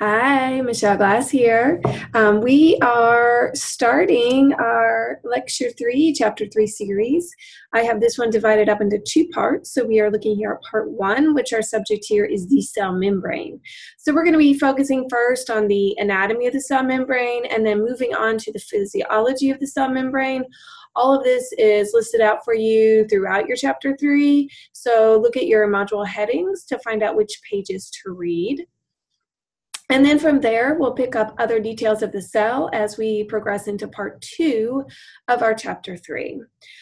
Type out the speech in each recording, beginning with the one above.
Hi, Michele Glass here. Um, we are starting our Lecture 3, Chapter 3 series. I have this one divided up into two parts. So we are looking here at Part 1, which our subject here is the cell membrane. So we're going to be focusing first on the anatomy of the cell membrane and then moving on to the physiology of the cell membrane. All of this is listed out for you throughout your Chapter 3. So look at your module headings to find out which pages to read. And then from there, we'll pick up other details of the cell as we progress into part two of our chapter three.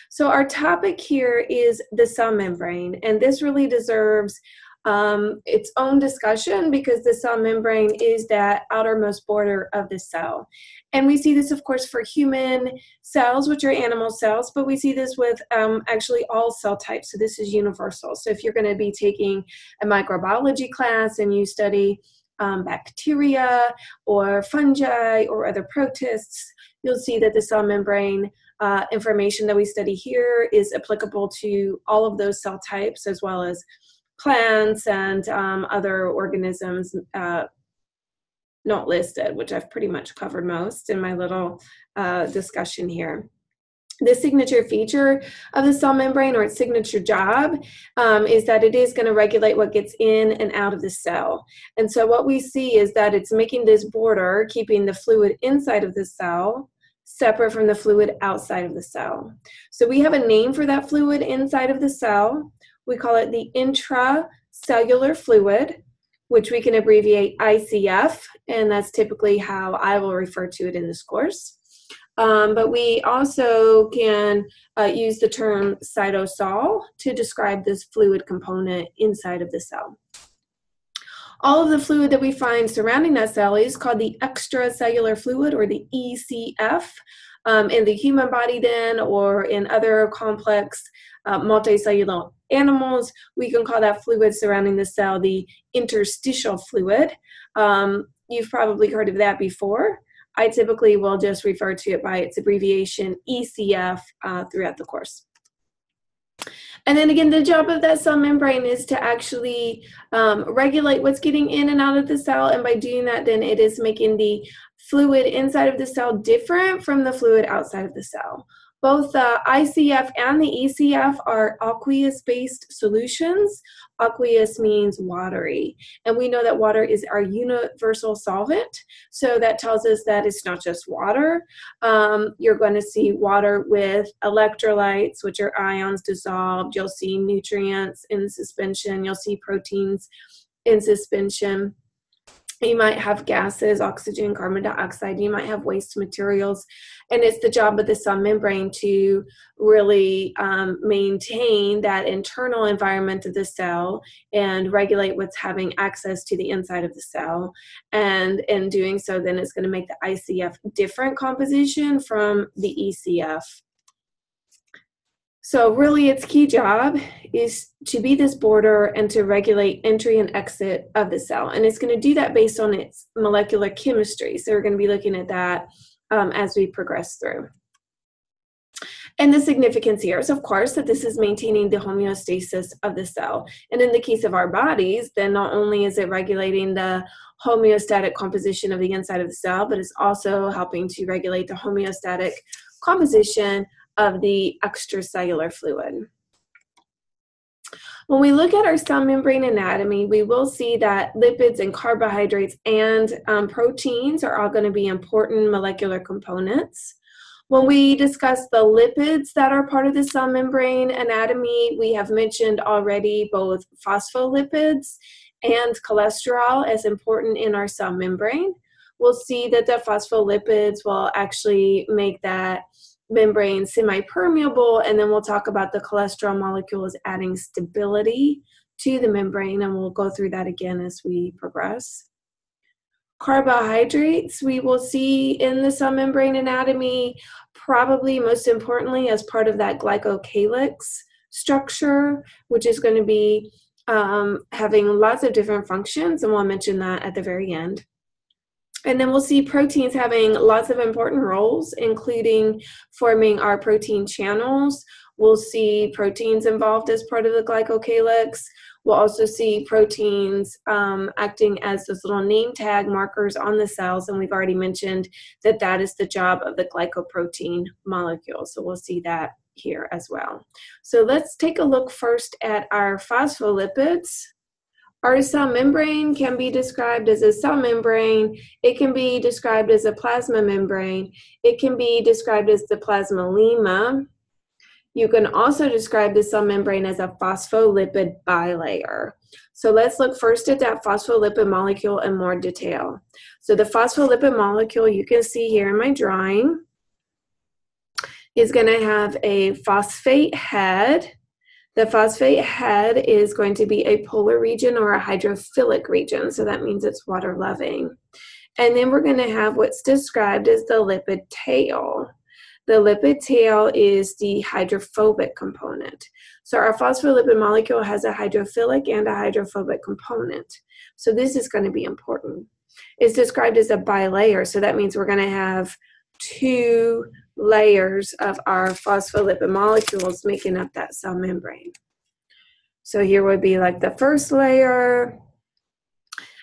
So our topic here is the cell membrane, and this really deserves um, its own discussion because the cell membrane is that outermost border of the cell. And we see this, of course, for human cells, which are animal cells, but we see this with um, actually all cell types. So this is universal. So if you're going to be taking a microbiology class and you study um, bacteria or fungi or other protists, you'll see that the cell membrane uh, information that we study here is applicable to all of those cell types as well as plants and um, other organisms uh, not listed, which I've pretty much covered most in my little uh, discussion here the signature feature of the cell membrane or its signature job um, is that it is going to regulate what gets in and out of the cell. And so what we see is that it's making this border, keeping the fluid inside of the cell separate from the fluid outside of the cell. So we have a name for that fluid inside of the cell. We call it the intracellular fluid, which we can abbreviate ICF, and that's typically how I will refer to it in this course. Um, but we also can uh, use the term cytosol to describe this fluid component inside of the cell. All of the fluid that we find surrounding that cell is called the extracellular fluid or the ECF. Um, in the human body, then, or in other complex uh, multicellular animals, we can call that fluid surrounding the cell the interstitial fluid. Um, you've probably heard of that before. I typically will just refer to it by its abbreviation ECF uh, throughout the course. And then again, the job of that cell membrane is to actually um, regulate what's getting in and out of the cell. And by doing that, then it is making the fluid inside of the cell different from the fluid outside of the cell. Both the ICF and the ECF are aqueous-based solutions. Aqueous means watery, and we know that water is our universal solvent. So that tells us that it's not just water. Um, you're going to see water with electrolytes, which are ions dissolved. You'll see nutrients in suspension. You'll see proteins in suspension you might have gases, oxygen, carbon dioxide, you might have waste materials. And it's the job of the cell membrane to really um, maintain that internal environment of the cell and regulate what's having access to the inside of the cell. And in doing so, then it's going to make the ICF different composition from the ECF. So really its key job is to be this border and to regulate entry and exit of the cell. And it's going to do that based on its molecular chemistry. So we're going to be looking at that um, as we progress through. And the significance here is, of course, that this is maintaining the homeostasis of the cell. And in the case of our bodies, then not only is it regulating the homeostatic composition of the inside of the cell, but it's also helping to regulate the homeostatic composition of the extracellular fluid. When we look at our cell membrane anatomy, we will see that lipids and carbohydrates and um, proteins are all going to be important molecular components. When we discuss the lipids that are part of the cell membrane anatomy, we have mentioned already both phospholipids and cholesterol as important in our cell membrane. We'll see that the phospholipids will actually make that membrane semi-permeable and then we'll talk about the cholesterol molecules adding stability to the membrane and we'll go through that again as we progress. Carbohydrates we will see in the cell membrane anatomy probably most importantly as part of that glycocalyx structure which is going to be um, having lots of different functions and we'll mention that at the very end and then we'll see proteins having lots of important roles, including forming our protein channels. We'll see proteins involved as part of the glycocalyx. We'll also see proteins um, acting as those little name tag markers on the cells, and we've already mentioned that that is the job of the glycoprotein molecule. So we'll see that here as well. So let's take a look first at our phospholipids. Our cell membrane can be described as a cell membrane. It can be described as a plasma membrane. It can be described as the plasmalemma. You can also describe the cell membrane as a phospholipid bilayer. So let's look first at that phospholipid molecule in more detail. So the phospholipid molecule you can see here in my drawing is going to have a phosphate head. The phosphate head is going to be a polar region or a hydrophilic region, so that means it's water loving. And then we're going to have what's described as the lipid tail. The lipid tail is the hydrophobic component. So our phospholipid molecule has a hydrophilic and a hydrophobic component. So this is going to be important. It's described as a bilayer, so that means we're going to have two layers of our phospholipid molecules making up that cell membrane. So here would be like the first layer,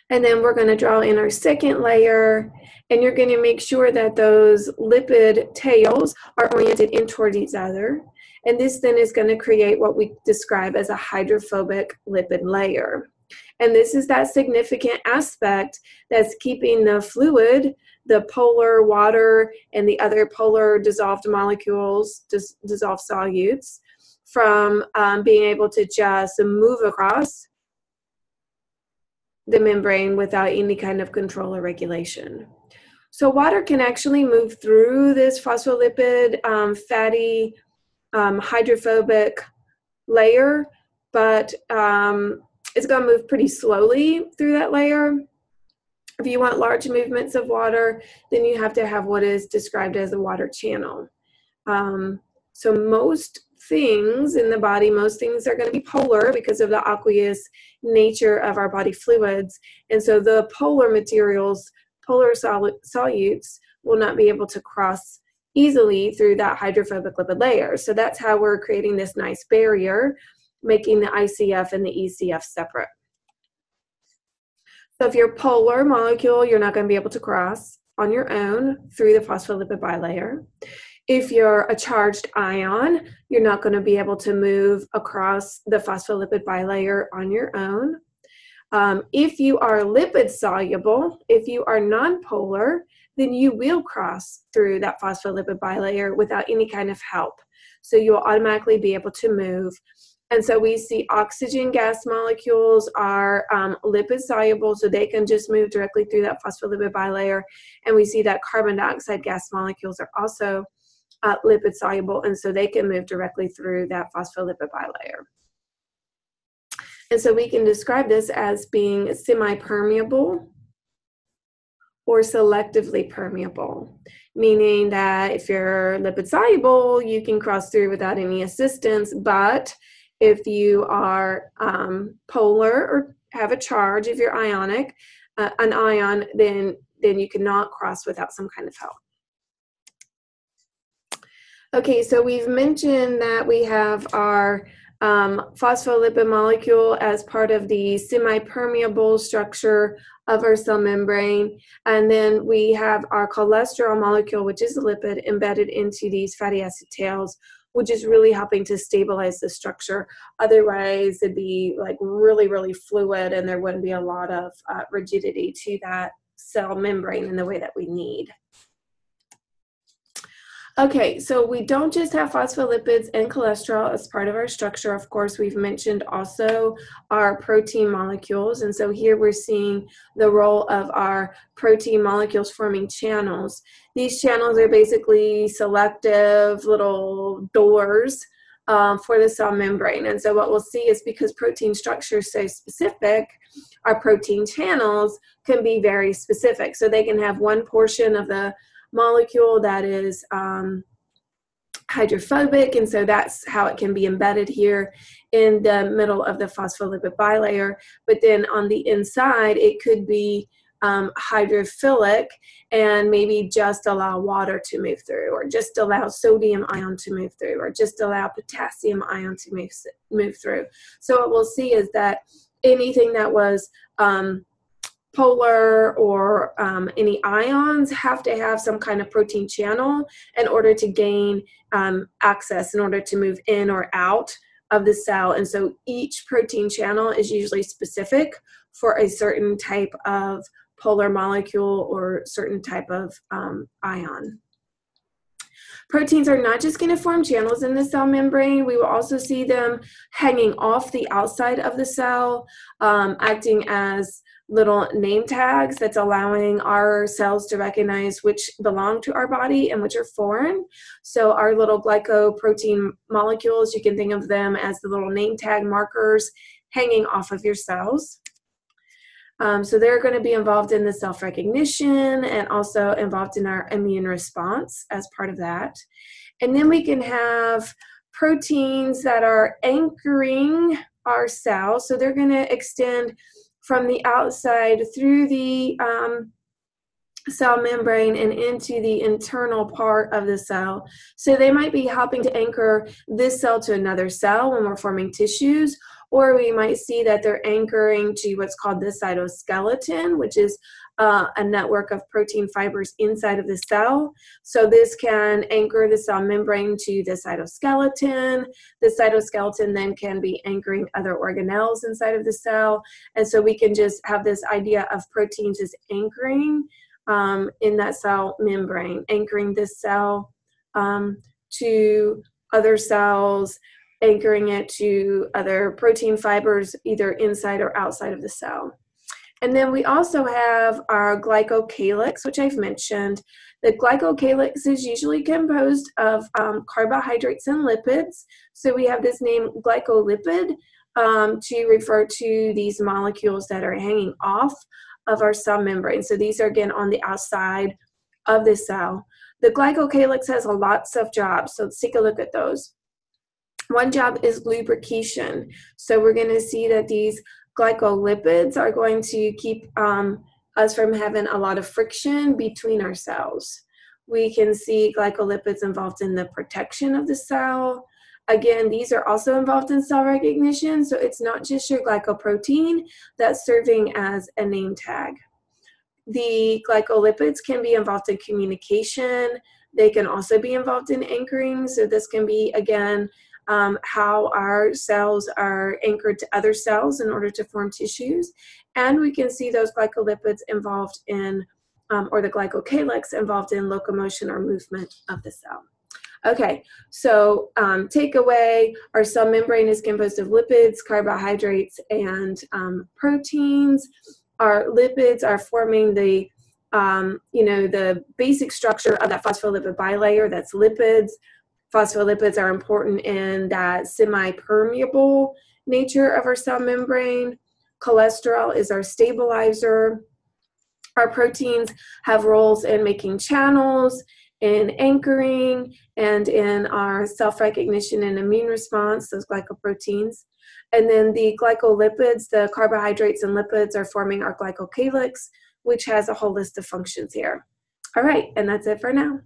and then we're going to draw in our second layer, and you're going to make sure that those lipid tails are oriented in toward each other. And this then is going to create what we describe as a hydrophobic lipid layer. And this is that significant aspect that's keeping the fluid, the polar water, and the other polar dissolved molecules, dis- dissolved solutes, from um, being able to just move across the membrane without any kind of control or regulation. So water can actually move through this phospholipid um, fatty um, hydrophobic layer, but um, it's going to move pretty slowly through that layer. If you want large movements of water, then you have to have what is described as a water channel. Um, so most things in the body, most things are going to be polar because of the aqueous nature of our body fluids. And so the polar materials, polar sol- solutes, will not be able to cross easily through that hydrophobic lipid layer. So that's how we're creating this nice barrier, making the ICF and the ECF separate. So if you're a polar molecule, you're not going to be able to cross on your own through the phospholipid bilayer. If you're a charged ion, you're not going to be able to move across the phospholipid bilayer on your own. Um, if you are lipid soluble, if you are nonpolar, then you will cross through that phospholipid bilayer without any kind of help. So you'll automatically be able to move. And so we see oxygen gas molecules are um, lipid soluble, so they can just move directly through that phospholipid bilayer. And we see that carbon dioxide gas molecules are also uh, lipid soluble, and so they can move directly through that phospholipid bilayer. And so we can describe this as being semi-permeable or selectively permeable, meaning that if you're lipid soluble, you can cross through without any assistance, but if you are um, polar or have a charge, if you're ionic, uh, an ion, then then you cannot cross without some kind of help. Okay, so we've mentioned that we have our um, phospholipid molecule as part of the semi-permeable structure of our cell membrane. And then we have our cholesterol molecule, which is a lipid embedded into these fatty acid tails, which is really helping to stabilize the structure. Otherwise, it'd be like really, really fluid and there wouldn't be a lot of uh, rigidity to that cell membrane in the way that we need. Okay, so we don't just have phospholipids and cholesterol as part of our structure. Of course, we've mentioned also our protein molecules. And so here we're seeing the role of our protein molecules forming channels. These channels are basically selective little doors um, for the cell membrane. And so what we'll see is because protein structure is so specific, our protein channels can be very specific. So they can have one portion of the molecule that is um, hydrophobic, and so that's how it can be embedded here in the middle of the phospholipid bilayer. But then on the inside, it could be um, hydrophilic and maybe just allow water to move through or just allow sodium ion to move through or just allow potassium ion to move, move through. So what we'll see is that anything that was um, polar or um, any ions have to have some kind of protein channel in order to gain um, access, in order to move in or out of the cell. And so each protein channel is usually specific for a certain type of polar molecule or certain type of um, ion. Proteins are not just going to form channels in the cell membrane. We will also see them hanging off the outside of the cell, um, acting as little name tags that's allowing our cells to recognize which belong to our body and which are foreign. So our little glycoprotein molecules, you can think of them as the little name tag markers hanging off of your cells. Um, so they're going to be involved in the self recognition and also involved in our immune response as part of that. And then we can have proteins that are anchoring our cells. So they're going to extend from the outside through the um, cell membrane and into the internal part of the cell. So they might be helping to anchor this cell to another cell when we're forming tissues, or we might see that they're anchoring to what's called the cytoskeleton, which is uh, a network of protein fibers inside of the cell. So this can anchor the cell membrane to the cytoskeleton. The cytoskeleton then can be anchoring other organelles inside of the cell. And so we can just have this idea of proteins as anchoring um, in that cell membrane, anchoring this cell um, to other cells, anchoring it to other protein fibers either inside or outside of the cell. And then we also have our glycocalyx, which I've mentioned. The glycocalyx is usually composed of um, carbohydrates and lipids. So we have this name glycolipid um, to refer to these molecules that are hanging off of our cell membrane. So these are again on the outside of the cell. The glycocalyx has a lots of jobs, so let's take a look at those. One job is lubrication. So we're going to see that these glycolipids are going to keep um, us from having a lot of friction between our cells. We can see glycolipids involved in the protection of the cell. Again, these are also involved in cell recognition, so it's not just your glycoprotein that's serving as a name tag. The glycolipids can be involved in communication. They can also be involved in anchoring, so this can be, again, um, how our cells are anchored to other cells in order to form tissues. And we can see those glycolipids involved in, um, or the glycocalyx involved in locomotion or movement of the cell. Okay, so um, takeaway, our cell membrane is composed of lipids, carbohydrates, and um, proteins. Our lipids are forming the, um, you know, the basic structure of that phospholipid bilayer, that's lipids. Phospholipids are important in that semi-permeable nature of our cell membrane. Cholesterol is our stabilizer. Our proteins have roles in making channels, in anchoring, and in our self-recognition and immune response, those glycoproteins. And then the glycolipids, the carbohydrates and lipids are forming our glycocalyx, which has a whole list of functions here. All right, and that's it for now.